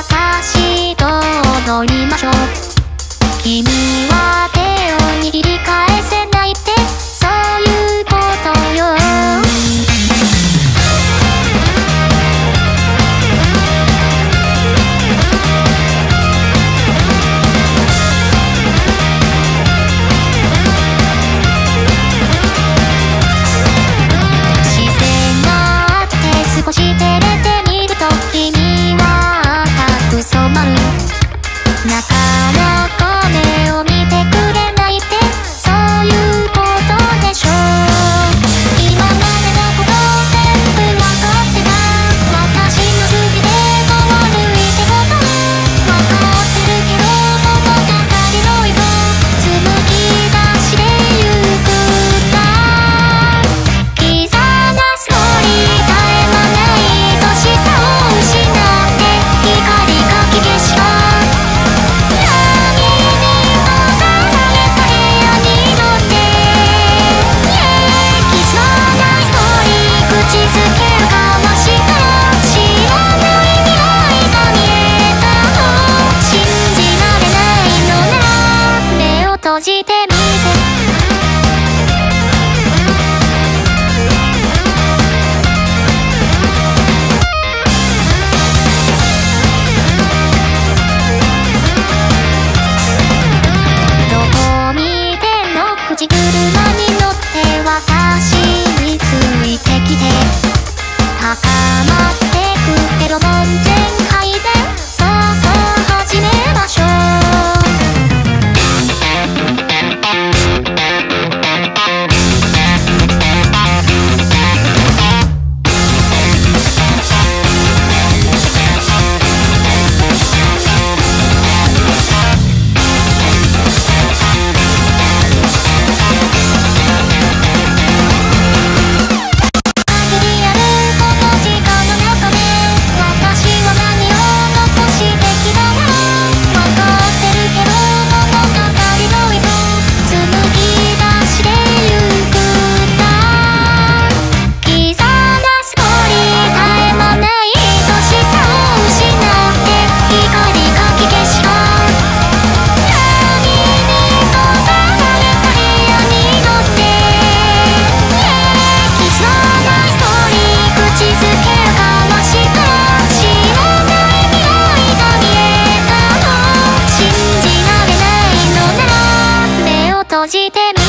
私と踊りましょう。君は手を握り閉じてみじてみ